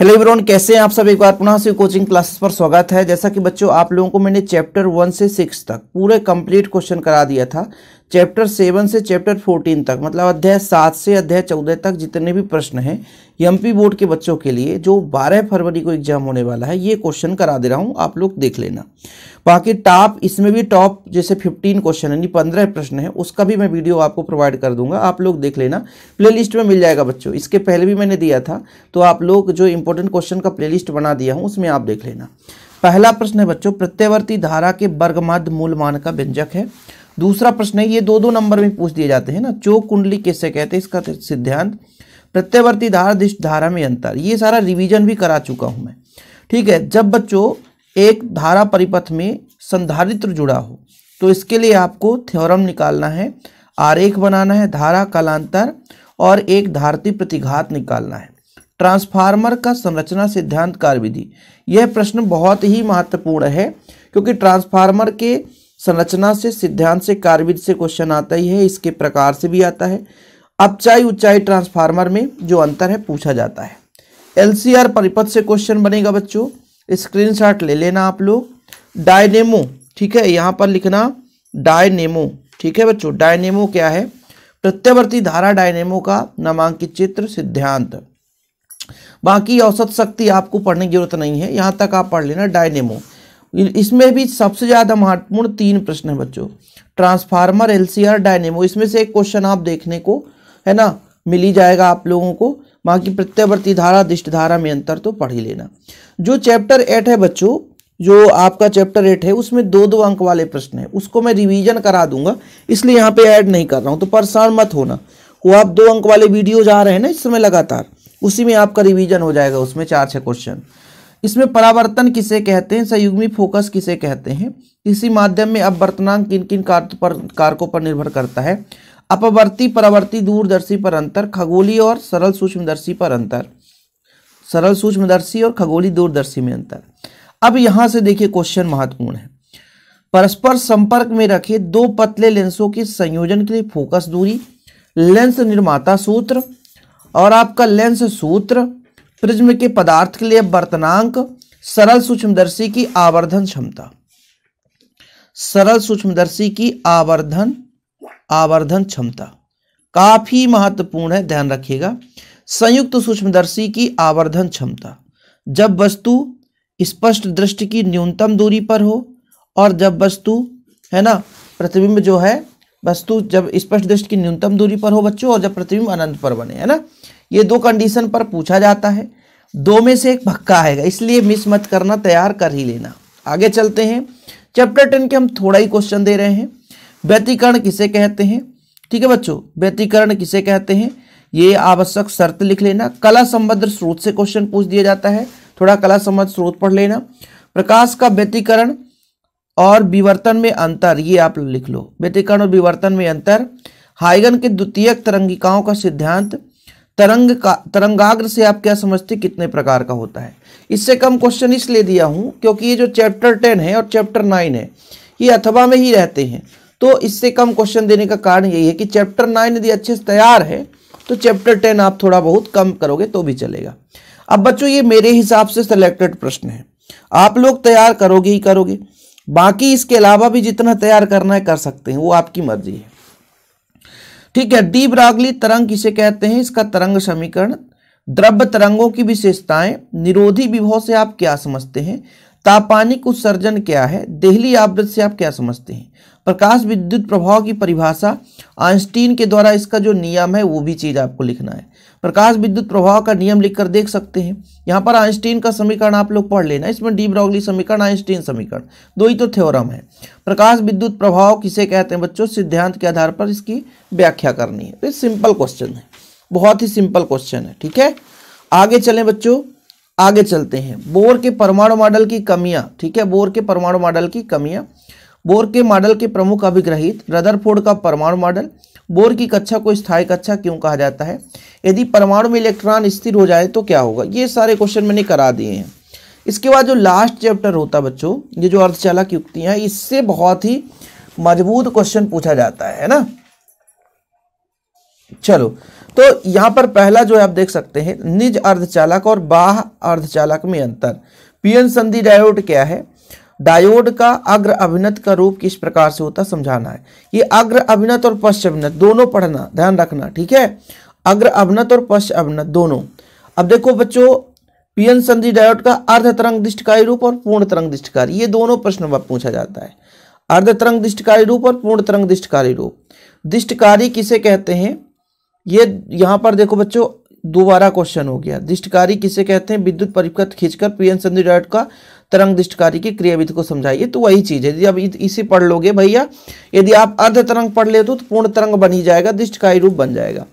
Hello everyone, कैसे हैं आप सब? एक बार पुनः से कोचिंग क्लासेस पर स्वागत है। जैसा कि बच्चों, आप लोगों को मैंने चैप्टर वन से सिक्स तक पूरे कंप्लीट क्वेश्चन करा दिया था। चैप्टर सेवन से चैप्टर फोर्टीन तक मतलब अध्याय सात से अध्याय चौदह तक जितने भी प्रश्न हैं एमपी बोर्ड के बच्चों के लिए जो बारह फरवरी को एग्ज़ाम होने वाला है, ये क्वेश्चन करा दे रहा हूँ, आप लोग देख लेना। बाकी टॉप, इसमें भी टॉप जैसे फिफ्टीन क्वेश्चन है पंद्रह प्रश्न है, उसका भी मैं वीडियो आपको प्रोवाइड कर दूँगा, आप लोग देख लेना। प्ले में मिल जाएगा बच्चों, इसके पहले भी मैंने दिया था तो आप लोग जो इंपॉर्टेंट क्वेश्चन का प्ले बना दिया हूँ, उसमें आप देख लेना। पहला प्रश्न है बच्चों, प्रत्यवर्ती धारा के वर्गमध्य मूल मान का व्यंजक है दूसरा प्रश्न है, ये दो दो नंबर में पूछ दिए जाते हैं ना। चोक कुंडली कैसे कहते हैं? इसका सिद्धांत, प्रत्यवर्ती धारा दिष्ट धारा में अंतर। ये सारा रिवीजन भी करा चुका हूँ मैं। ठीक है, जब बच्चों एक धारा परिपथ में संधारित्र जुड़ा हो तो इसके लिए आपको थ्योरम निकालना है, आरेख बनाना है, धारा, कालांतर और एक धारती प्रतिघात निकालना है। ट्रांसफार्मर का संरचना सिद्धांत कार्य विधि। यह प्रश्न बहुत ही महत्वपूर्ण है, क्योंकि ट्रांसफार्मर के संरचना से, सिद्धांत से, कार्यविधि से क्वेश्चन आता ही है, इसके प्रकार से भी आता है। अपचाई ऊंचाई ट्रांसफार्मर में जो अंतर है, पूछा जाता है। एलसीआर परिपथ से क्वेश्चन बनेगा बच्चों। स्क्रीनशॉट ले लेना आप लोग। डायनेमो ठीक है, यहाँ पर लिखना डायनेमो ठीक है बच्चों। डायनेमो क्या है? प्रत्यावर्ती धारा डायनेमो का नामांकित चित्र, सिद्धांत। बाकी औसत शक्ति आपको पढ़ने की ज़रूरत नहीं है। यहाँ तक आप पढ़ लेना डायनेमो इसमें भी सबसे ज़्यादा महत्वपूर्ण तीन प्रश्न है बच्चों। ट्रांसफार्मर, एलसीआर, डायनेमो, इसमें से एक क्वेश्चन आप देखने को, है ना, मिल ही जाएगा आप लोगों को। बाकी प्रत्यावर्ती धारा दिष्ट धारा में अंतर तो पढ़ ही लेना। जो चैप्टर एट है बच्चों, जो आपका चैप्टर एट है, उसमें दो दो अंक वाले प्रश्न है। उसको मैं रिवीजन करा दूँगा, इसलिए यहाँ पे ऐड नहीं कर रहा हूँ तो परेशान मत होना। वो आप दो अंक वाले वीडियो जा रहे हैं ना इस समय लगातार, उसी में आपका रिवीजन हो जाएगा, उसमें चार छः क्वेश्चन। इसमें परावर्तन किसे कहते हैं, संयुग्मी फोकस किसे कहते हैं? इसी माध्यम में अपवर्तनांक किन किन पर कारकों पर निर्भर करता है? अपवर्ती, परावर्ती, दूरदर्शी पर अंतर खगोली और सरल सूक्ष्मदर्शी पर अंतर। सरल सूक्ष्मदर्शी और खगोली दूरदर्शी में अंतर। अब यहाँ से देखिए क्वेश्चन महत्वपूर्ण है। परस्पर संपर्क में रखे दो पतले लेंसों के संयोजन के लिए फोकस दूरी, लेंस निर्माता सूत्र और आपका लेंस सूत्र प्रिज्म के पदार्थ के लिए वर्तनांक सरल सूक्ष्मदर्शी की आवर्धन क्षमता। सरल सूक्ष्मदर्शी की आवर्धन आवर्धन क्षमता। काफ़ी महत्वपूर्ण है, ध्यान रखिएगा। संयुक्त सूक्ष्मदर्शी की आवर्धन क्षमता। जब वस्तु स्पष्ट दृष्टि की न्यूनतम दूरी पर हो और जब वस्तु, है ना, प्रतिबिंब जो है, वस्तु जब स्पष्ट दृष्टि की न्यूनतम दूरी पर हो बच्चों, और जब प्रतिबिंब अनंत पर बने, है ना ये दो कंडीशन पर पूछा जाता है। दो में से एक भक्का आएगा, इसलिए मिस मत करना, तैयार कर ही लेना। आगे चलते हैं। चैप्टर टेन के हम थोड़ा ही क्वेश्चन दे रहे हैं। व्यतीकरण किसे कहते हैं? ठीक है बच्चों, व्यतीकरण किसे कहते हैं? ये आवश्यक शर्त लिख लेना। कला संबद्ध स्रोत से क्वेश्चन पूछ दिया जाता है। थोड़ा कला संबद्ध स्रोत पढ़ लेना। प्रकाश का व्यतीकरण और विवर्तन में अंतर, ये आप लिख लो। व्यतीकरण और विवर्तन में अंतर। हाइगन के द्वितीय तरंगिकाओं का सिद्धांत। तरंग का, तरंगाग्र से आप क्या समझते कितने प्रकार का होता है। इससे कम क्वेश्चन इसलिए दिया हूँ, क्योंकि ये जो चैप्टर टेन है और चैप्टर नाइन है, ये अथवा में ही रहते हैं। तो इससे कम क्वेश्चन देने का कारण यही है कि चैप्टर नाइन यदि अच्छे से तैयार है तो चैप्टर टेन आप थोड़ा बहुत कम करोगे तो भी चलेगा। अब बच्चों, ये मेरे हिसाब से सिलेक्टेड प्रश्न है। आप लोग तैयार करोगे ही करोगे। बाकी इसके अलावा भी जितना तैयार करना है, कर सकते हैं। वो आपकी मर्ज़ी है। ठीक है, डी ब्रागली तरंग किसे कहते हैं? इसका तरंग समीकरण, द्रव्य तरंगों की विशेषताएँ, निरोधी विभव से आप क्या समझते हैं? तापानिक उत्सर्जन क्या है? देहली आवृत से आप क्या समझते हैं? प्रकाश विद्युत प्रभाव की परिभाषा आइंस्टीन के द्वारा इसका जो नियम है, वो भी चीज़ आपको लिखना है। प्रकाश विद्युत प्रभाव का नियम लिखकर देख सकते हैं। यहाँ पर आइंस्टीन का समीकरण आप लोग पढ़ लेना। इसमें डी ब्रॉगली समीकरण, आइंस्टीन समीकरण, दो ही तो थ्योरम है। प्रकाश विद्युत प्रभाव किसे कहते हैं बच्चों? सिद्धांत के आधार पर इसकी व्याख्या करनी है। तो सिंपल क्वेश्चन है। बहुत ही सिंपल क्वेश्चन है, ठीक है? आगे चलें बच्चों। आगे चलते हैं। बोर के परमाणु मॉडल की कमियाँ, ठीक है? बोर के परमाणु मॉडल की कमियाँ। बोर के मॉडल के प्रमुख अभिग्रहित रदरफोर्ड का परमाणु मॉडल। बोर की कक्षा को स्थायी कक्षा क्यों कहा जाता है? यदि परमाणु में इलेक्ट्रॉन स्थिर हो जाए तो क्या होगा? ये सारे क्वेश्चन मैंने करा दिए हैं। इसके बाद जो लास्ट चैप्टर होता है बच्चों, ये जो अर्धचालक युक्तियाँ इससे बहुत ही मज़बूत क्वेश्चन पूछा जाता है ना? चलो तो यहाँ पर पहला जो है आप देख सकते हैं, निज अर्धचालक और बाह अर्धचालक में अंतर। पीएन संधि डायोड क्या है? डायोड का अग्र अभिनत का रूप किस प्रकार से होता समझाना है। ये अग्र अभिनत और पश्च अभिनत, दोनों पढ़ना, ध्यान रखना, ठीक है? अग्र अभिनत और पश्च अभिनत, दोनों। अब देखो बच्चों, पीएन संधि डायोड का अर्ध तरंग दिष्टकारी रूप और पूर्ण तरंग दिष्टकारी, ये दोनों प्रश्न पूछा जाता है। अर्ध तरंग दिष्टकारी रूप और पूर्ण तरंग दिष्टकारी रूप। दिष्टकारी किसे कहते हैं? ये यहाँ पर देखो बच्चों दोबारा क्वेश्चन हो गया। दिष्टकारी किसे कहते हैं? विद्युत परिपथ खींचकर पीएन संधि डायोड का तरंग दिष्टकारी की क्रियाविधि को समझाइए। तो वही चीज़ है। यदि आप इसे पढ़ लोगे भैया, यदि आप अर्ध तरंग पढ़ लेते हो तो पूर्ण तरंग बन ही जाएगा, दिष्टकारी रूप बन जाएगा।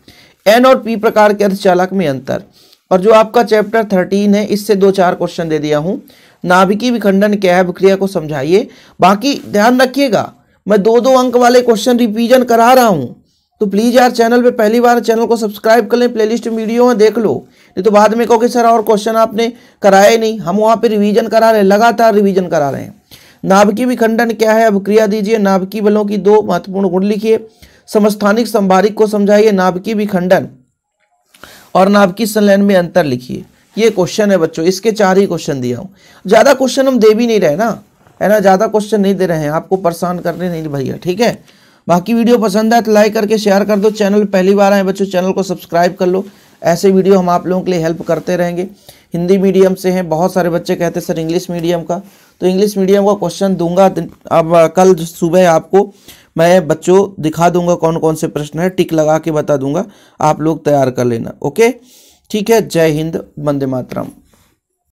एन और पी प्रकार के अर्धचालक में अंतर। और जो आपका चैप्टर थर्टीन है, इससे दो चार क्वेश्चन दे दिया हूँ। नाभिकी विखंडन क्या है विक्रिया को समझाइए। बाकी ध्यान रखिएगा, मैं दो दो अंक वाले क्वेश्चन रिवीजन करा रहा हूँ। तो प्लीज़ यार चैनल पे पहली बार चैनल को सब्सक्राइब कर लें प्लेलिस्ट वीडियो में देख लो। नहीं तो बाद में कहोगे, सर, और क्वेश्चन आपने कराया नहीं। हम वहाँ पे रिवीजन करा रहे हैं, लगातार रिवीजन करा रहे हैं। नाभिकी विखंडन क्या है? अब क्रिया दीजिए। नाभिकी बलों की दो महत्वपूर्ण गुण लिखिए। समस्थानिक संभारिक को समझाइए। नाभिकी विखंडन और नाभिकी संलयन में अंतर लिखिए। ये क्वेश्चन है बच्चों। इसके चार ही क्वेश्चन दिया हूँ। ज़्यादा क्वेश्चन हम दे भी नहीं रहे ना। है ना? ज़्यादा क्वेश्चन नहीं दे रहे हैं। आपको परेशान करने नहीं, भैया। ठीक है? बाकी वीडियो पसंद आए तो लाइक करके शेयर कर दो। चैनल पहली बार आए बच्चों चैनल को सब्सक्राइब कर लो। ऐसे वीडियो हम आप लोगों के लिए हेल्प करते रहेंगे। हिंदी मीडियम से हैं, बहुत सारे बच्चे कहते हैं, सर इंग्लिश मीडियम का। तो इंग्लिश मीडियम का क्वेश्चन दूँगा। अब कल सुबह आपको मैं बच्चों दिखा दूँगा कौन कौन से प्रश्न है। टिक लगा के बता दूँगा। आप लोग तैयार कर लेना। ओके ठीक है? जय हिंद, वंदे मातरम।